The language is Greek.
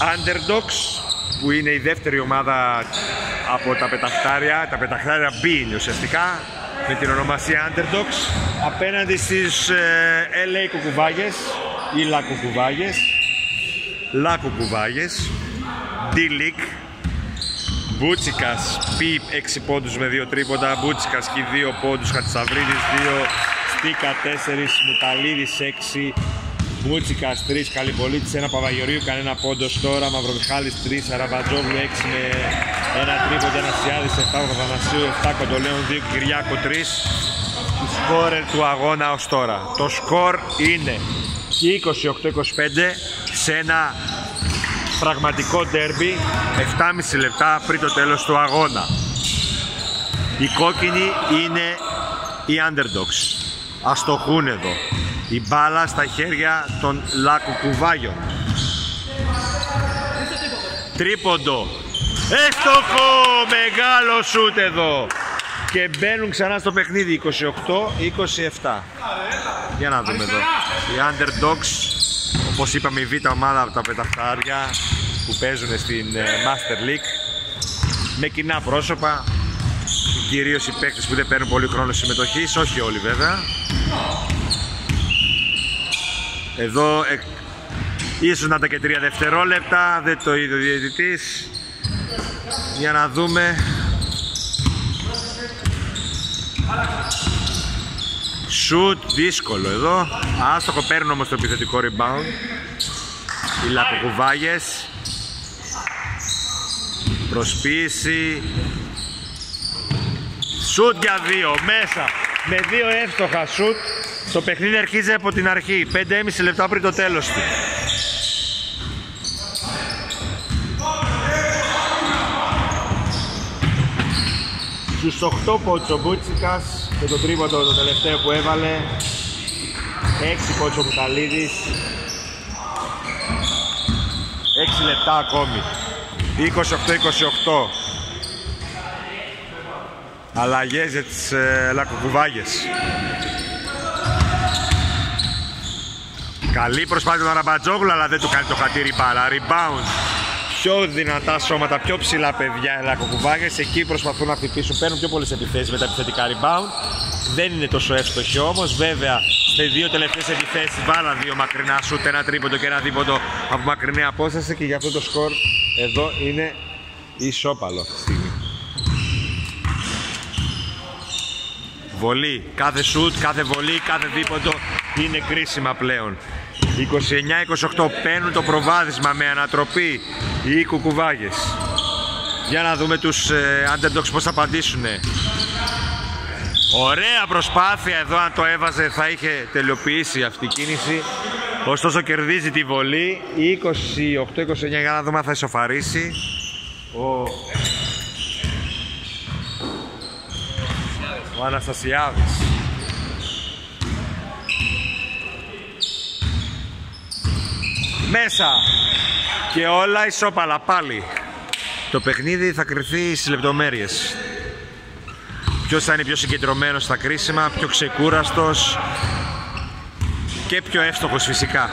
Underdogs που είναι η δεύτερη ομάδα από τα πεταχτάρια, τα πεταχτάρια B είναι ουσιαστικά με την ονομασία Underdogs. Απέναντι στις ε, LA Κουκουβάγες ή La Κουκουβάγες La Κουκουβάγες D-League Μπούτσικας Πιπ 6 πόντους με 2 τρίποντα Μπούτσικας και 2 πόντους Χατσαβρίδης 2 Στίκα 4 Μουταλίδης 6 Μπούτσικας 3 Καλυμπολίτης 1 Παπαγιορίου κανένα πόντος τώρα Μαυρομιχάλης 3 Αραμπατζόγλου 6 με ένα τρίποντα ένα Σιάδης 7 Παπανασίου 7 Κοντολέων 2 Κυριάκο 3 η σκόρερ του αγώνα ως τώρα το σκορ είναι 28-25 σε ένα πραγματικό ντέρμπι 7,5 λεπτά πριν το τέλος του αγώνα. Οι κόκκινοι είναι οι underdogs. Αστοχούν εδώ. Η μπάλα στα χέρια των λακουκουβάγιων. Τρίποντο. Έστοχο! Μεγάλο σούτ εδώ. Και μπαίνουν ξανά στο παιχνίδι 28-27. Για να δούμε εδώ. Οι underdogs όπως είπαμε η β' ομάδα από τα πεταχτάρια που παίζουν στην ε, Master League με κοινά πρόσωπα κυρίως οι παίκτες που δεν παίρνουν πολύ χρόνο συμμετοχής, όχι όλοι βέβαια εδώ ε, ίσως να ήταν και τρία δευτερόλεπτα, δεν το είδε ο διαιτητής για να δούμε Σουτ δύσκολο εδώ. Άστοχο παίρνουν όμως το επιθετικό rebound. Οι λακοκουβάγες. Προσποίηση. Σουτ για δύο μέσα. Με δύο εύστοχα σουτ. Το παιχνίδι αρχίζει από την αρχή. 5,5 λεπτά πριν το τέλος του. Στους 8 Ποτσομπούτσικας και το τρίποντο το τελευταίο που έβαλε 6 Κότσο Μουταλίδης 6 λεπτά ακόμη 28-28 αλλαγές για τις ε, λακοκουβάγες Καλή προσπάθεια του Αραμπατζόγλου αλλά δεν του κάνει το χατήρι μπάλα. Rebound. Πιο δυνατά σώματα, πιο ψηλά παιδιά ελακοκουβάγες εκεί προσπαθούν να χτυπήσουν, παίρνουν πιο πολλές επιθέσεις με τα επιθετικά rebound. Δεν είναι τόσο εύστοχοι όμως. Βέβαια στις δύο τελευταίες επιθέσεις βάλαν δύο μακρινά σουτ, ένα τρίποντο και ένα δίποντο από μακρινή απόσταση και γι' αυτό το σκορ εδώ είναι ισόπαλο αυτή τη στιγμή. Βολή, κάθε σουτ, κάθε βολή, κάθε δίποντο είναι κρίσιμα πλέον 29-28 παίρνουν το προβάδισμα με ανατροπή οι κουκουβάγες. Για να δούμε τους ε, underdogs πώς θα απαντήσουν. Ωραία προσπάθεια εδώ αν το έβαζε θα είχε τελειοποιήσει αυτή η κίνηση. Ωστόσο κερδίζει τη βολή 28-29 για να δούμε αν θα ισοφαρίσει. Ο, ο Αναστασιάδης. Μέσα. Και όλα ισόπαλα πάλι. Το παιχνίδι θα κρυθεί στις λεπτομέρειες. Ποιος θα είναι πιο συγκεντρωμένος στα κρίσιμα, πιο ξεκούραστος και πιο εύστοχος φυσικά.